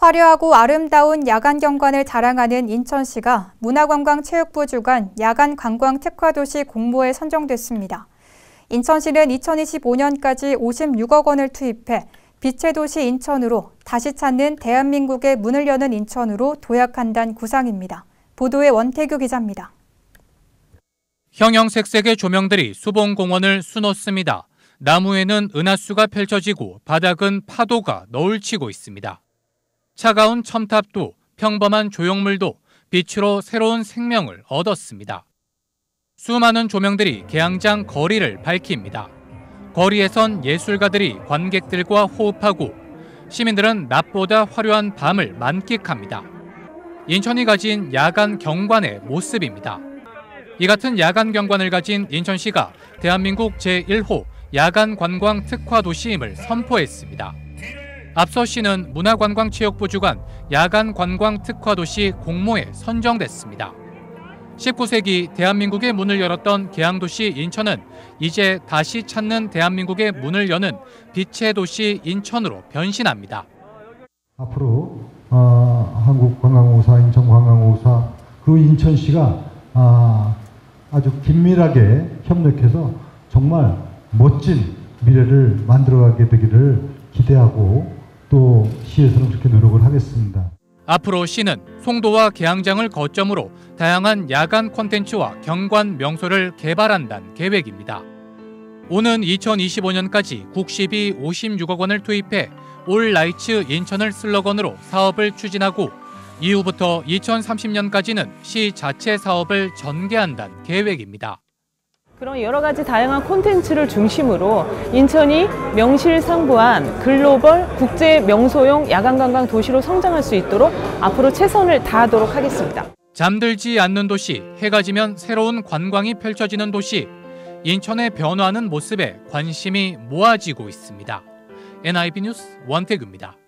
화려하고 아름다운 야간 경관을 자랑하는 인천시가 문화관광체육부 주관 야간 관광 특화도시 공모에 선정됐습니다. 인천시는 2025년까지 56억 원을 투입해 빛의 도시 인천으로 다시 찾는 대한민국의 문을 여는 인천으로 도약한다는 구상입니다. 보도에 원태규 기자입니다. 형형색색의 조명들이 수봉공원을 수놓습니다. 나무에는 은하수가 펼쳐지고 바닥은 파도가 너울치고 있습니다. 차가운 첨탑도 평범한 조형물도 빛으로 새로운 생명을 얻었습니다. 수많은 조명들이 개항장 거리를 밝힙니다. 거리에선 예술가들이 관객들과 호흡하고 시민들은 낮보다 화려한 밤을 만끽합니다. 인천이 가진 야간 경관의 모습입니다. 이 같은 야간 경관을 가진 인천시가 대한민국 제1호 야간 관광 특화 도시임을 선포했습니다. 앞서 시는 문화관광체육부 주관 야간 관광 특화 도시 공모에 선정됐습니다. 19세기 대한민국의 문을 열었던 개항도시 인천은 이제 다시 찾는 대한민국의 문을 여는 빛의 도시 인천으로 변신합니다. 앞으로 어, 한국관광공사, 인천관광공사 그리고 인천시가 아, 아주 긴밀하게 협력해서 정말 멋진 미래를 만들어가게 되기를 기대하고 또 시에서는 그렇게 노력을 하겠습니다. 앞으로 시는 송도와 개항장을 거점으로 다양한 야간 콘텐츠와 경관 명소를 개발한다는 계획입니다. 오는 2025년까지 국시비 56억 원을 투입해 올 라이츠 인천을 슬로건으로 사업을 추진하고 이후부터 2030년까지는 시 자체 사업을 전개한다는 계획입니다. 그런 여러 가지 다양한 콘텐츠를 중심으로 인천이 명실상부한 글로벌 국제 명소용 야간관광 도시로 성장할 수 있도록 앞으로 최선을 다하도록 하겠습니다. 잠들지 않는 도시, 해가 지면 새로운 관광이 펼쳐지는 도시, 인천의 변화하는 모습에 관심이 모아지고 있습니다. NIB 뉴스 원태규입니다.